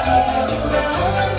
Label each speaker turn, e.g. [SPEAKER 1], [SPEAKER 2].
[SPEAKER 1] Just take you to